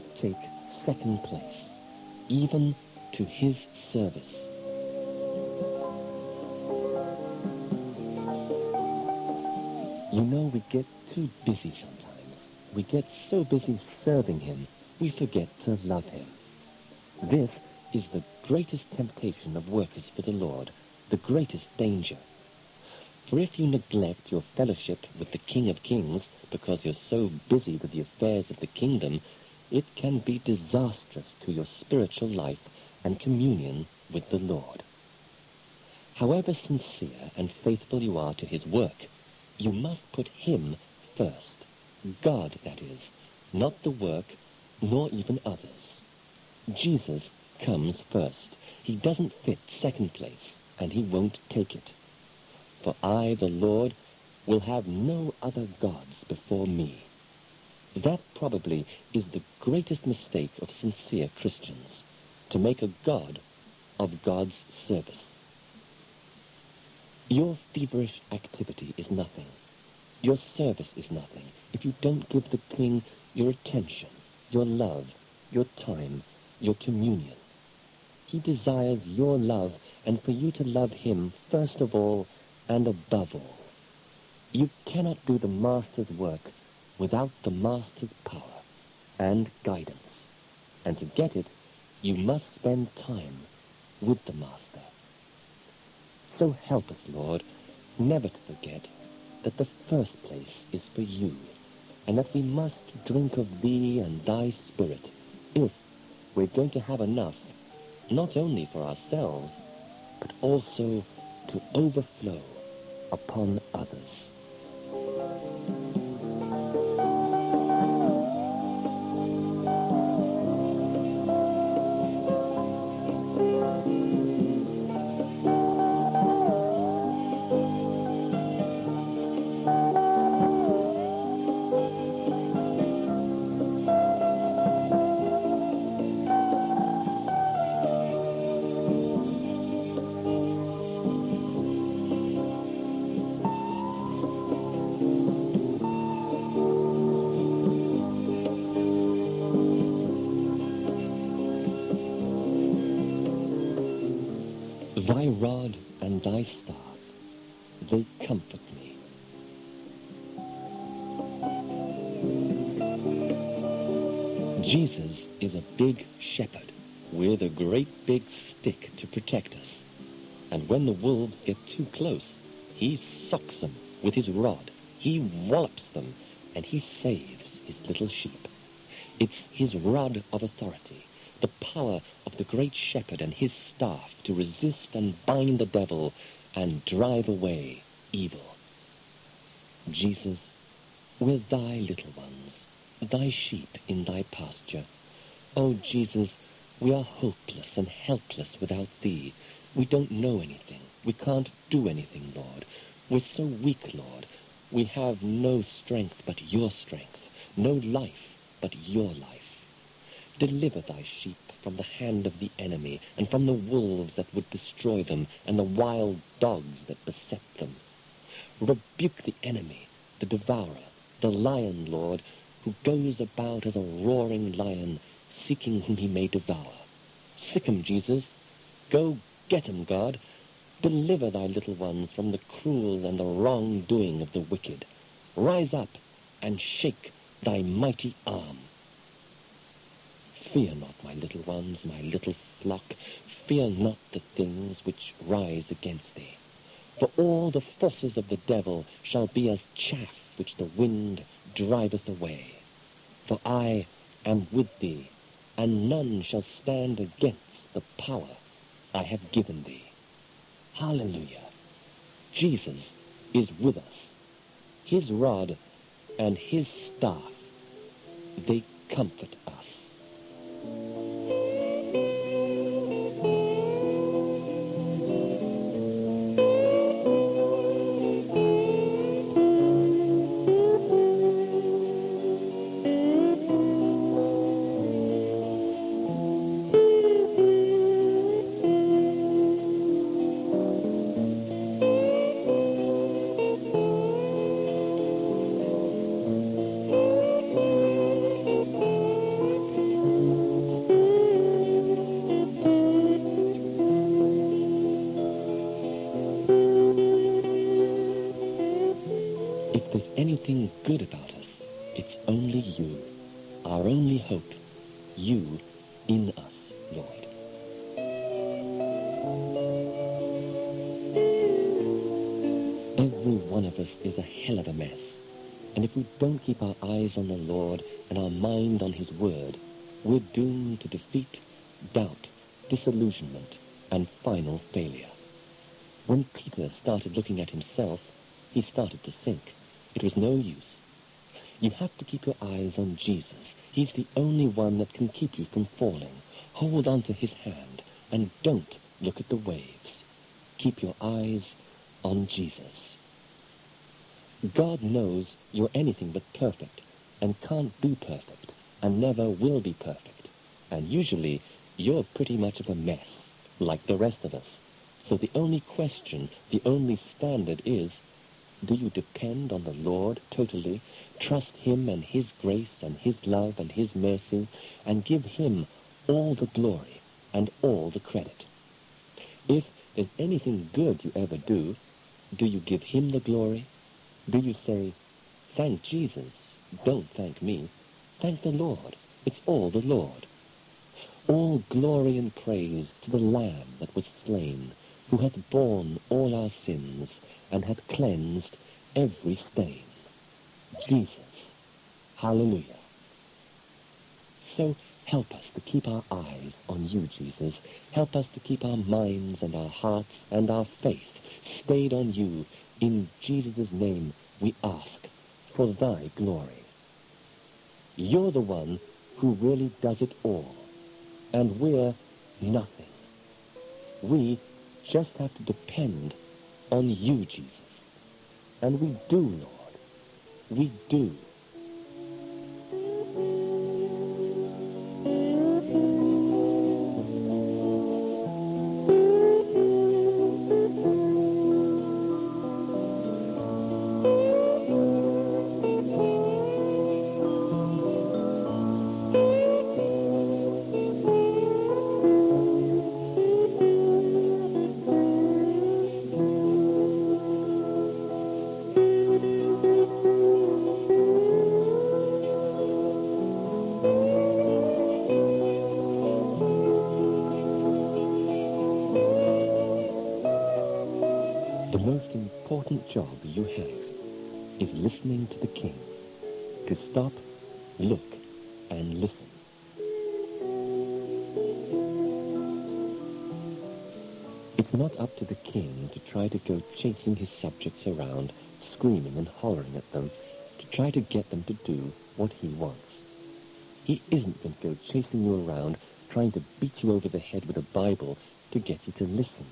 not take second place, even to his service. You know, we get too busy sometimes. We get so busy serving him, we forget to love him. This is the greatest temptation of workers for the Lord, the greatest danger. For if you neglect your fellowship with the King of Kings because you're so busy with the affairs of the kingdom, it can be disastrous to your spiritual life and communion with the Lord. However sincere and faithful you are to his work, you must put him first. God, that is, not the work, nor even others. Jesus comes first. He doesn't fit second place, and he won't take it. For I, the Lord, will have no other gods before me. That probably is the greatest mistake of sincere Christians, to make a God of God's service. Your feverish activity is nothing. Your service is nothing if you don't give the King your attention, your love, your time, your communion. He desires your love and for you to love him first of all and above all. You cannot do the Master's work without the Master's power and guidance. And to get it, you must spend time with the Master. So help us, Lord, never to forget that the first place is for you, and that we must drink of thee and thy spirit if we're going to have enough, not only for ourselves, but also to overflow upon with a great big stick to protect us. And when the wolves get too close, he socks them with his rod. He wallops them, and he saves his little sheep. It's his rod of authority, the power of the great shepherd and his staff to resist and bind the devil and drive away evil. Jesus, we're thy little ones, thy sheep in thy pasture. Oh, Jesus, we are hopeless and helpless without thee. We don't know anything. We can't do anything, Lord. We're so weak, Lord. We have no strength but your strength, no life but your life. Deliver thy sheep from the hand of the enemy, and from the wolves that would destroy them, and the wild dogs that beset them. Rebuke the enemy, the devourer, the lion, Lord, who goes about as a roaring lion, seeking whom he may devour. Sick 'em, Jesus. Go get him, God. Deliver thy little ones from the cruel and the wrongdoing of the wicked. Rise up and shake thy mighty arm. Fear not, my little ones, my little flock. Fear not the things which rise against thee. For all the forces of the devil shall be as chaff which the wind driveth away. For I am with thee, and none shall stand against the power I have given thee. Hallelujah. Jesus is with us. His rod and his staff, they comfort us. Started to sink. It was no use. You have to keep your eyes on Jesus. He's the only one that can keep you from falling. Hold on to his hand and don't look at the waves. Keep your eyes on Jesus. God knows you're anything but perfect and can't be perfect and never will be perfect. And usually you're pretty much of a mess, like the rest of us. So the only question, the only standard is, do you depend on the Lord totally, trust Him and His grace and His love and His mercy, and give Him all the glory and all the credit? If there's anything good you ever do, do you give Him the glory? Do you say, thank Jesus, don't thank me, thank the Lord, it's all the Lord. All glory and praise to the Lamb that was slain, who hath borne all our sins, and hath cleansed every stain. Jesus. Hallelujah. So help us to keep our eyes on you, Jesus. Help us to keep our minds and our hearts and our faith stayed on you. In Jesus' name we ask for thy glory. You're the one who really does it all, and we're nothing. We just have to depend on you, Jesus. And we do, Lord. We do. Most important job you have is listening to the King. To stop, look, and listen. It's not up to the King to try to go chasing his subjects around, screaming and hollering at them, to try to get them to do what he wants. He isn't going to go chasing you around, trying to beat you over the head with a Bible to get you to listen.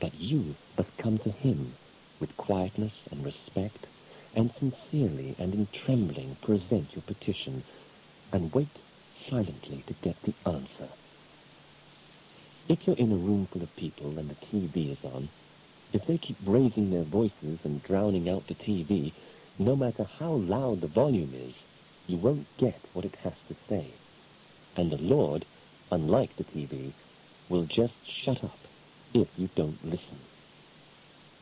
But you must come to him with quietness and respect, and sincerely and in trembling present your petition, and wait silently to get the answer. If you're in a room full of people and the TV is on, if they keep raising their voices and drowning out the TV, no matter how loud the volume is, you won't get what it has to say. And the Lord, unlike the TV, will just shut up if you don't listen.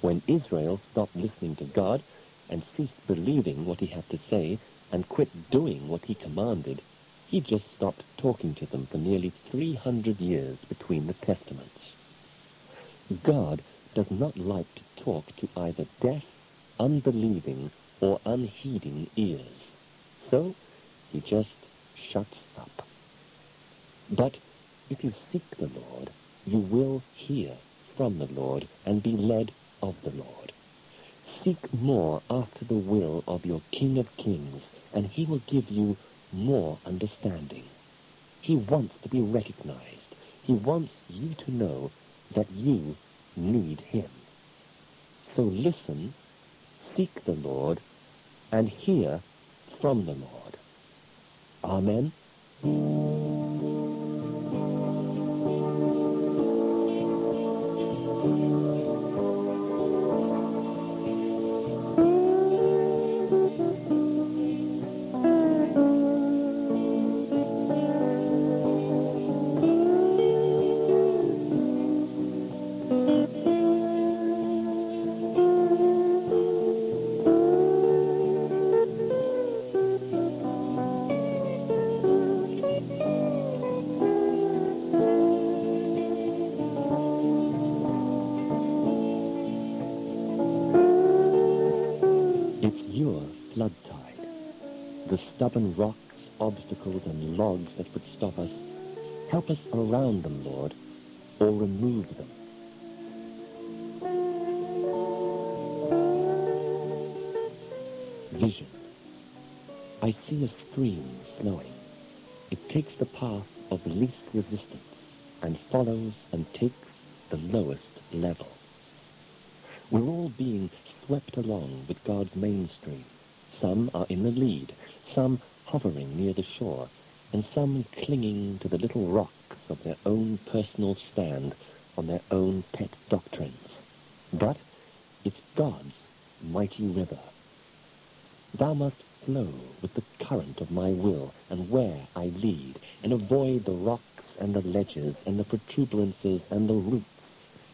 When Israel stopped listening to God and ceased believing what he had to say and quit doing what he commanded, he just stopped talking to them for nearly 300 years between the testaments. God does not like to talk to either deaf, unbelieving, or unheeding ears. So he just shuts up. But if you seek the Lord, you will hear from the Lord and be led of the Lord. Seek more after the will of your King of Kings, and he will give you more understanding. He wants to be recognized. He wants you to know that you need him. So listen, seek the Lord, and hear from the Lord. Amen. Stubborn rocks, obstacles, and logs that would stop us, help us around them, Lord, or remove them. Vision. I see a stream flowing. It takes the path of least resistance and follows and takes the lowest level. We're all being swept along with God's mainstream. Some are in the lead, some hovering near the shore, and some clinging to the little rocks of their own personal stand on their own pet doctrines. But it's God's mighty river. Thou must flow with the current of my will and where I lead, and avoid the rocks and the ledges and the protuberances and the roots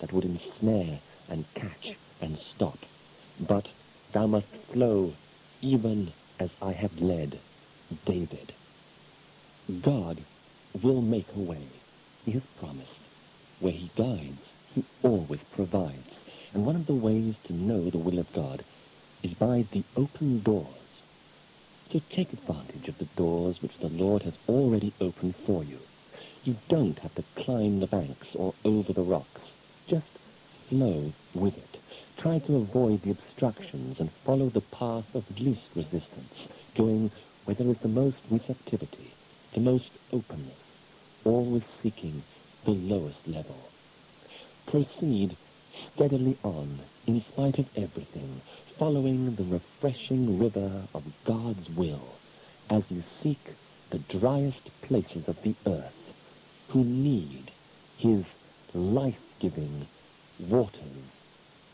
that would ensnare and catch and stop. But thou must flow even as I have led David. God will make a way. He has promised. Where he guides, he always provides. And one of the ways to know the will of God is by the open doors. So take advantage of the doors which the Lord has already opened for you. You don't have to climb the banks or over the rocks. Just flow with it. Try to avoid the obstructions and follow the path of least resistance, going where there is the most receptivity, the most openness, always seeking the lowest level. Proceed steadily on, in spite of everything, following the refreshing river of God's will, as you seek the driest places of the earth, who need his life-giving waters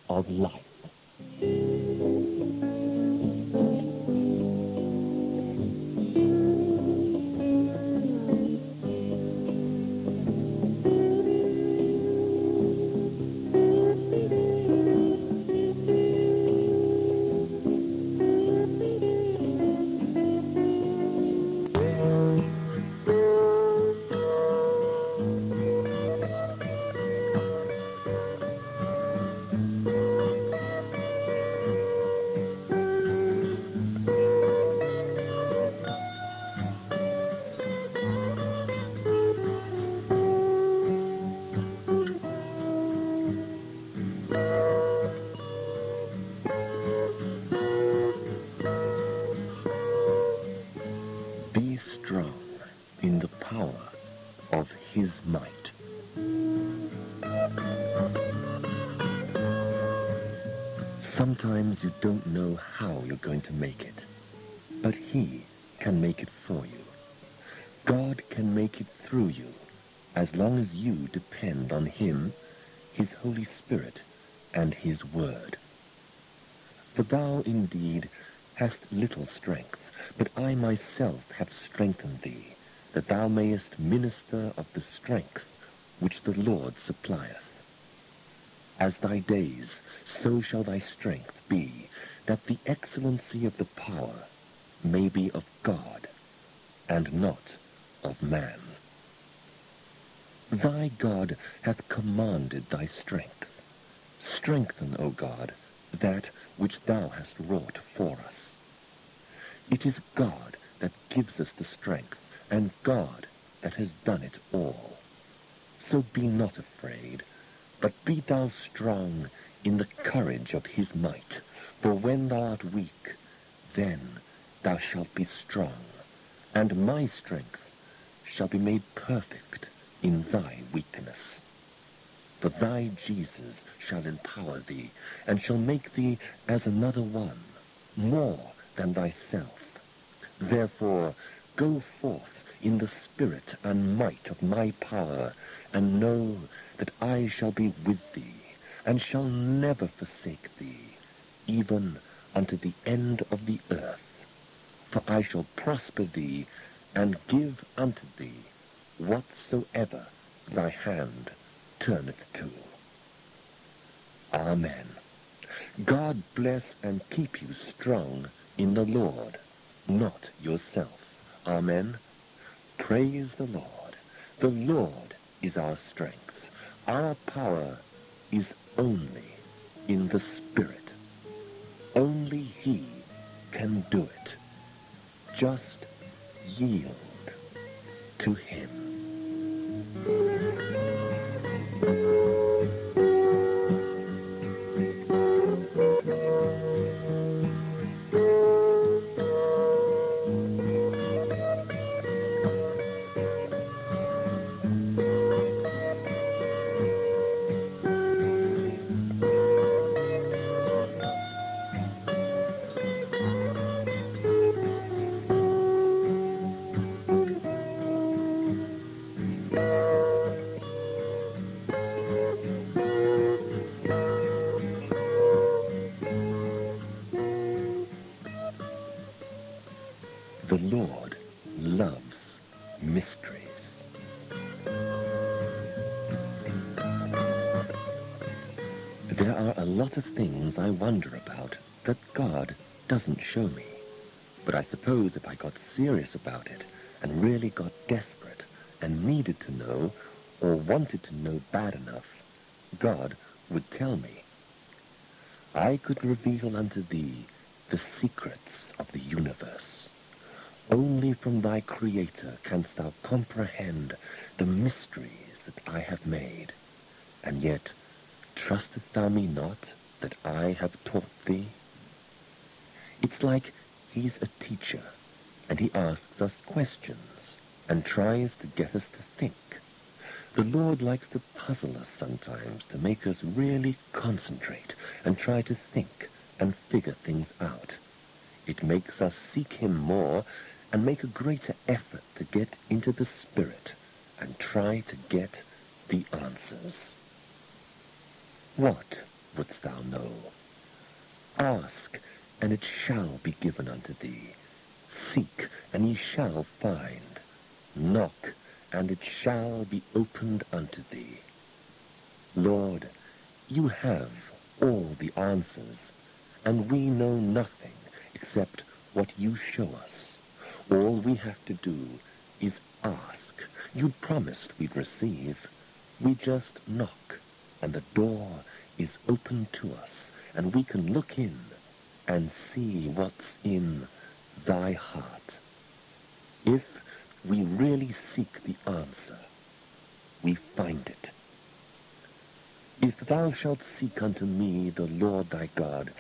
of life. You don't know how you're going to make it, but he can make it for you. God can make it through you, as long as you depend on him, his Holy Spirit, and his word. For thou indeed hast little strength, but I myself have strengthened thee, that thou mayest minister of the strength which the Lord supplieth. As thy days, so shall thy strength be, that the excellency of the power may be of God, and not of man. Thy God hath commanded thy strength. Strengthen, O God, that which thou hast wrought for us. It is God that gives us the strength, and God that has done it all. So be not afraid, but be thou strong in the courage of his might. For when thou art weak, then thou shalt be strong, and my strength shall be made perfect in thy weakness. For thy Jesus shall empower thee, and shall make thee as another one, more than thyself. Therefore go forth in the spirit and might of my power, and know that I shall be with thee, and shall never forsake thee, even unto the end of the earth. For I shall prosper thee, and give unto thee whatsoever thy hand turneth to. Amen. God bless and keep you strong in the Lord, not yourself. Amen. Praise the Lord. The Lord is our strength. Our power is only in the Spirit. Only He can do it. Just yield to him. Lot of things I wonder about that God doesn't show me. But I suppose if I got serious about it and really got desperate and needed to know or wanted to know bad enough, God would tell me. I could reveal unto thee the secrets of the universe. Only from thy Creator canst thou comprehend the mysteries that I have made. And yet, trustest thou me not that I have taught thee? It's like he's a teacher, and he asks us questions and tries to get us to think. The Lord likes to puzzle us sometimes to make us really concentrate and try to think and figure things out. It makes us seek him more and make a greater effort to get into the Spirit and try to get the answers. What wouldst thou know? Ask, and it shall be given unto thee. Seek, and ye shall find. Knock, and it shall be opened unto thee. Lord, you have all the answers, and we know nothing except what you show us. All we have to do is ask. You promised we'd receive. We just knock, and the door is open to us, and we can look in and see what's in thy heart. If we really seek the answer, we find it. If thou shalt seek unto me the Lord thy God,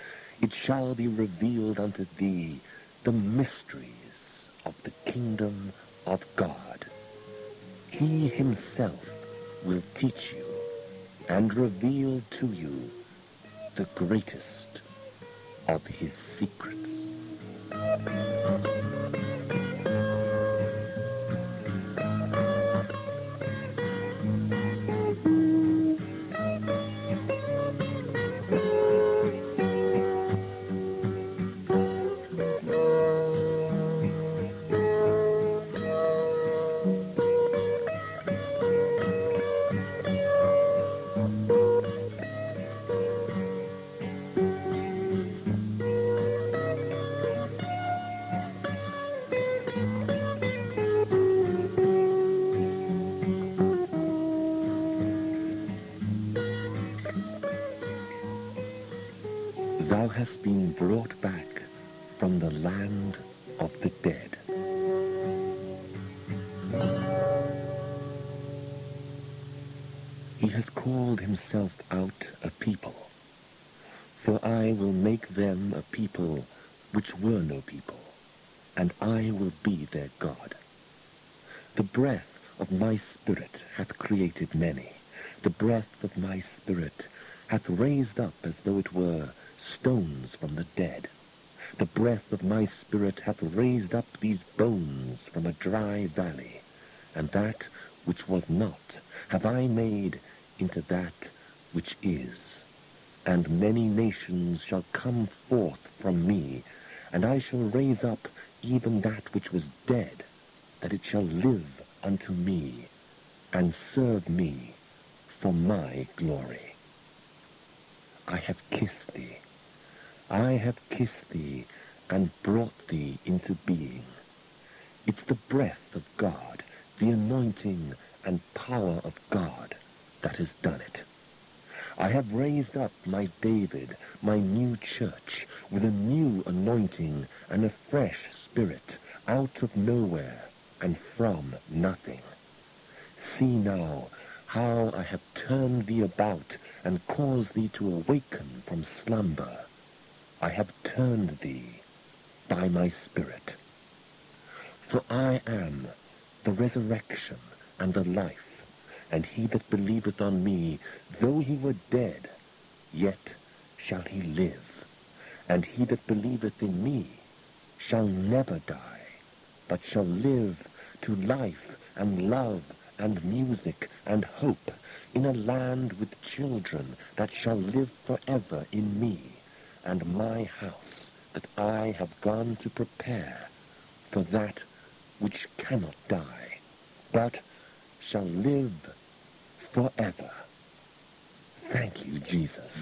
it shall be revealed unto thee the mysteries of the kingdom of God. He himself will teach you and reveal to you the greatest of his secrets. Hast been brought back from the land of the dead. He has called himself out a people. For I will make them a people which were no people, and I will be their God. The breath of my spirit hath created many. The breath of my spirit hath raised up as though it were stones from the dead. The breath of my spirit hath raised up these bones from a dry valley, and that which was not have I made into that which is. And many nations shall come forth from me, and I shall raise up even that which was dead, that it shall live unto me, and serve me for my glory. I have kissed thee. I have kissed thee and brought thee into being. It's the breath of God, the anointing and power of God that has done it. I have raised up my David, my new church, with a new anointing and a fresh spirit, out of nowhere and from nothing. See now how I have turned thee about and caused thee to awaken from slumber. I have turned thee by my Spirit. For I am the resurrection and the life, and he that believeth on me, though he were dead, yet shall he live. And he that believeth in me shall never die, but shall live to life and love and music and hope in a land with children that shall live forever in me and my house that I have gone to prepare for that which cannot die, but shall live forever. Thank you, Jesus.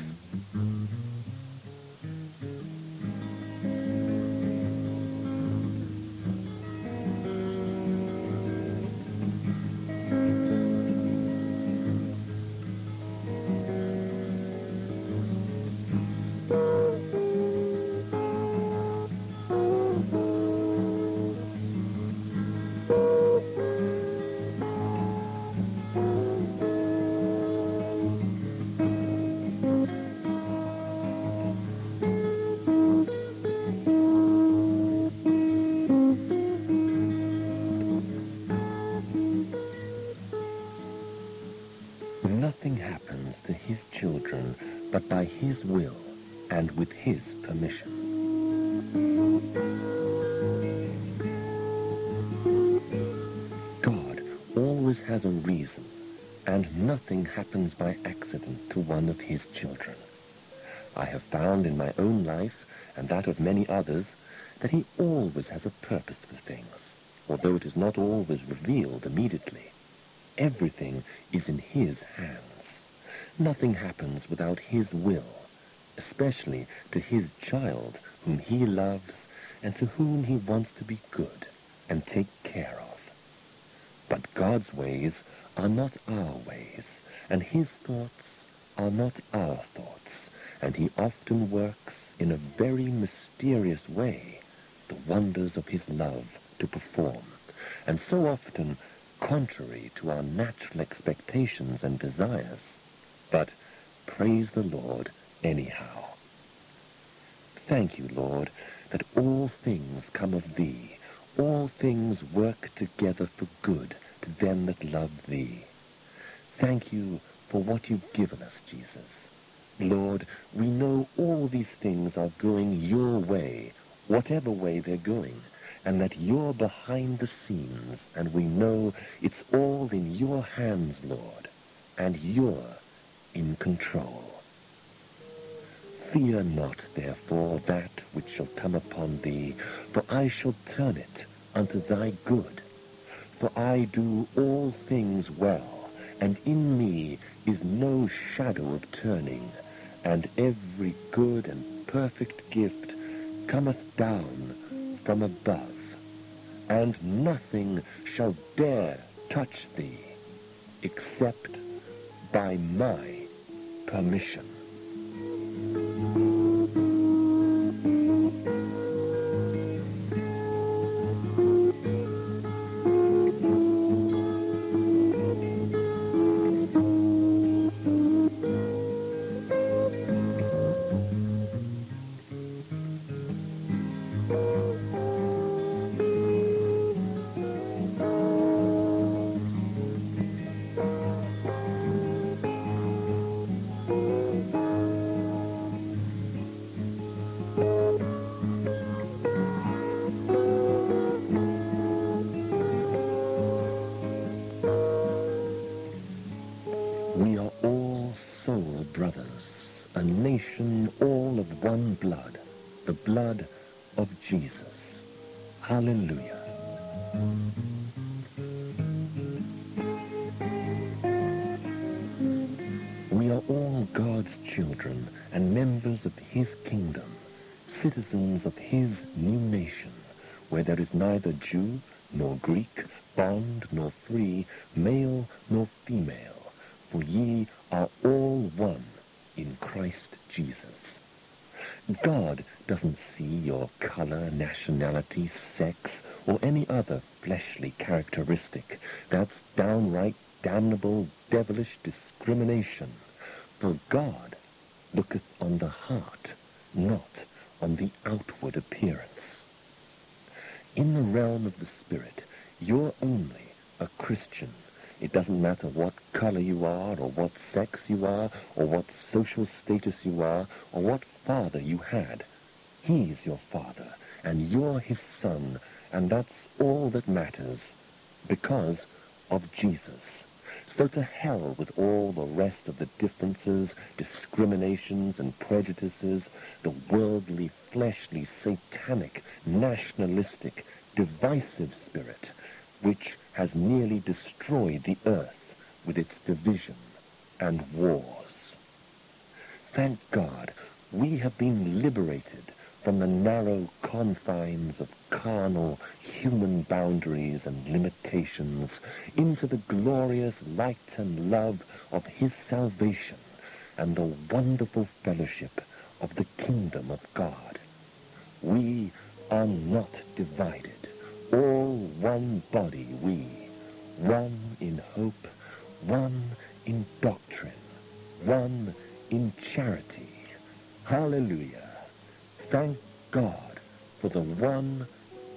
Nothing happens to his children but by his will and with his permission. God always has a reason, and nothing happens by accident to one of his children. I have found in my own life, and that of many others, that he always has a purpose for things, although it is not always revealed immediately. Everything is in his hands. Nothing happens without his will, especially to his child whom he loves and to whom he wants to be good and take care of. But God's ways are not our ways, and his thoughts are not our thoughts, and he often works in a very mysterious way the wonders of his love to perform, and so often contrary to our natural expectations and desires. But praise the Lord anyhow. Thank you, Lord, that all things come of thee. All things work together for good to them that love thee. Thank you for what you've given us, Jesus. Lord, we know all these things are going your way, whatever way they're going, and that you're behind the scenes, and we know it's all in your hands, Lord, and you're in control. Fear not, therefore, that which shall come upon thee, for I shall turn it unto thy good. For I do all things well, and in me is no shadow of turning, and every good and perfect gift cometh down from above, and nothing shall dare touch thee except by my permission. God's children and members of his kingdom, citizens of his new nation, where there is neither Jew nor Greek, bond nor free, male nor female, for ye are all one in Christ Jesus. God doesn't see your color, nationality, sex, or any other fleshly characteristic. That's downright damnable, devilish discrimination. For God looketh on the heart, not on the outward appearance. In the realm of the Spirit, you're only a Christian. It doesn't matter what color you are, or what sex you are, or what social status you are, or what father you had. He's your father, and you're his son, and that's all that matters, because of Jesus. So to hell with all the rest of the differences, discriminations, and prejudices, the worldly, fleshly, satanic, nationalistic, divisive spirit, which has nearly destroyed the earth with its division and wars. Thank God, we have been liberated from the narrow confines of carnal human boundaries and limitations into the glorious light and love of his salvation and the wonderful fellowship of the kingdom of God. We are not divided, all one body we, one in hope, one in doctrine, one in charity. Hallelujah. Thank God for the one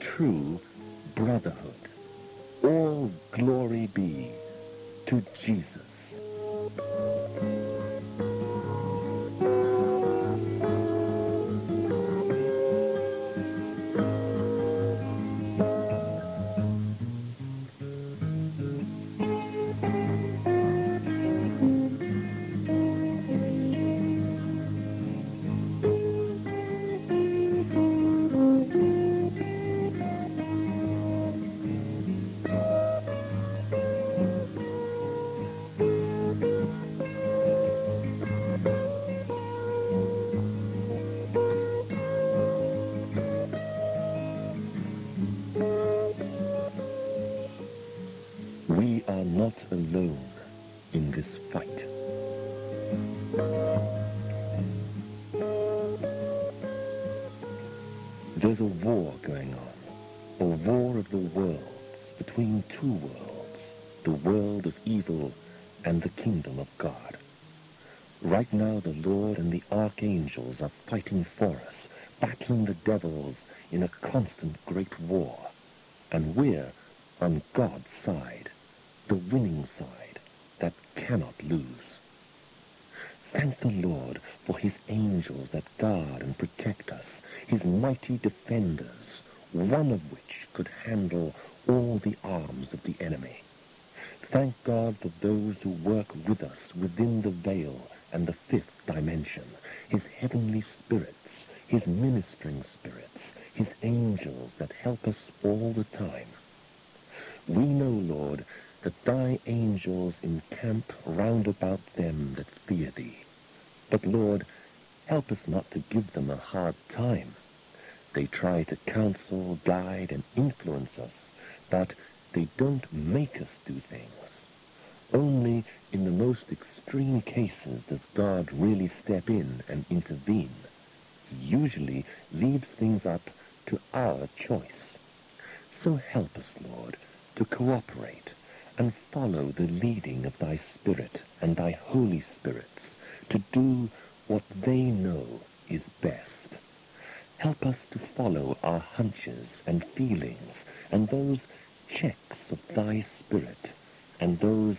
true brotherhood. All glory be to Jesus. There's a war going on, a war of the worlds between two worlds, the world of evil and the kingdom of God. Right now the Lord and the archangels are fighting for us, battling the devils in a constant great war. And we're on God's side, the winning side that cannot lose. Thank the Lord for his angels that guard and protect us, his mighty defenders, one of which could handle all the arms of the enemy. Thank God for those who work with us within the veil and the fifth dimension, his heavenly spirits, his ministering spirits, his angels that help us all the time. We know, Lord, that thy angels encamp round about them that fear thee. But, Lord, help us not to give them a hard time. They try to counsel, guide, and influence us, but they don't make us do things. Only in the most extreme cases does God really step in and intervene. He usually leaves things up to our choice. So help us, Lord, to cooperate and follow the leading of thy Spirit and thy Holy Spirits to do what they know is best. Help us to follow our hunches and feelings and those checks of thy Spirit and those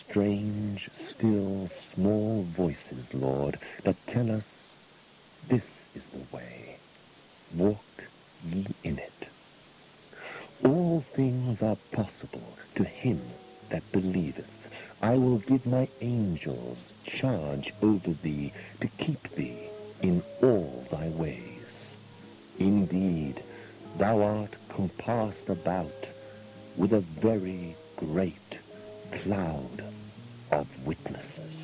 strange, still, small voices, Lord, that tell us this is the way. Walk ye in it. All things are possible to him that believeth. I will give my angels charge over thee to keep thee in all thy ways. Indeed, thou art compassed about with a very great cloud of witnesses.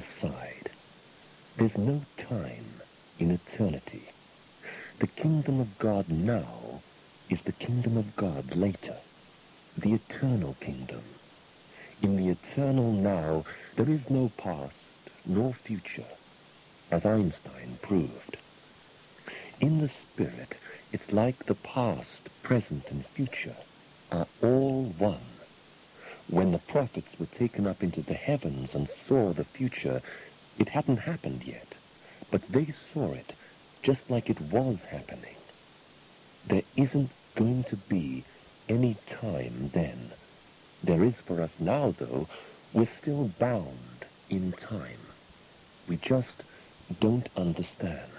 The other side. There's no time in eternity. The kingdom of God now is the kingdom of God later, the eternal kingdom. In the eternal now, there is no past nor future, as Einstein proved. In the Spirit, it's like the past, present, and future are all one. When the prophets were taken up into the heavens and saw the future, it hadn't happened yet, but they saw it just like it was happening. There isn't going to be any time then. There is for us now, though. We're still bound in time. We just don't understand.